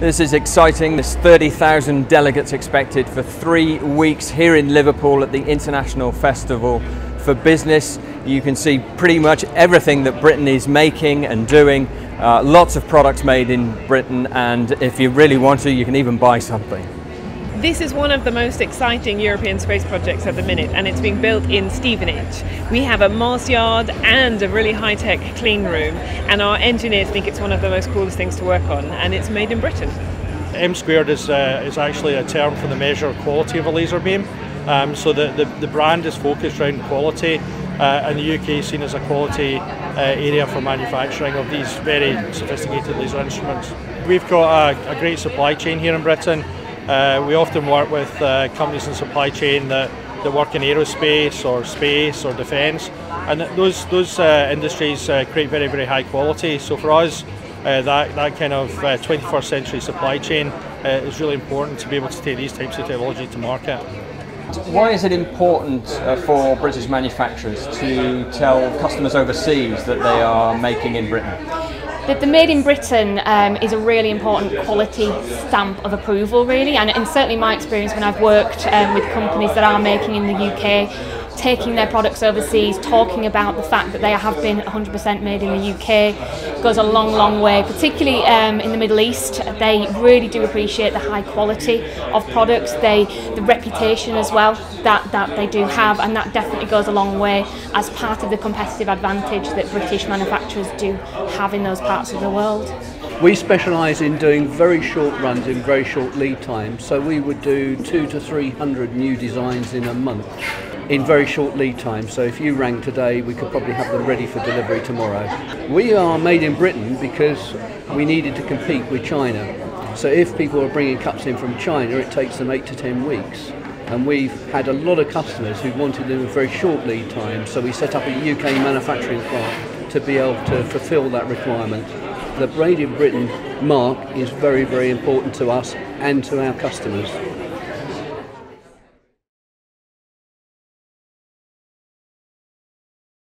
This is exciting. There's 30,000 delegates expected for three weeks here in Liverpool at the International Festival for Business. You can see pretty much everything that Britain is making and doing. Uh, lots of products made in Britain, and if you really want to, you can even buy something. This is one of the most exciting European space projects at the minute, and it's being built in Stevenage. We have a Mars yard and a really high tech clean room, and our engineers think it's one of the most coolest things to work on, and it's made in Britain. M squared is, uh, is actually a term for the measure of quality of a laser beam. Um, so the, the, the, brand is focused around quality, uh, and the UK is seen as a quality uh, area for manufacturing of these very sophisticated laser instruments. We've got a, a great supply chain here in Britain. Uh, we often work with uh, companies in supply chain that, that work in aerospace or space or defence, and those those uh, industries uh, create very very high quality. So for us, uh, that that kind of 21st uh, century supply chain is really important to be able to take these types of technology to market. Why is it important for British manufacturers to tell customers overseas that they are making in Britain? The, the Made in Britain um, is a really important quality stamp of approval, really, and, and certainly my experience when I've worked um, with companies that are making in the UK taking their products overseas, talking about the fact that they have been 100% made in the UK goes a long, long way. Particularly um, in the Middle East, they really do appreciate the high quality of products, they the reputation as well that, that they do have, and that definitely goes a long way as part of the competitive advantage that British manufacturers do have in those parts of the world. We specialise in doing very short runs in very short lead times, so we would do two to three hundred new designs in a month in very short lead time. So if you rang today, we could probably have them ready for delivery tomorrow. We are made in Britain because we needed to compete with China. So if people are bringing cups in from China, it takes them eight to ten weeks. And we've had a lot of customers who wanted them in very short lead time, so we set up a UK manufacturing plant to be able to fulfil that requirement. The Made in Britain mark is very, very important to us and to our customers.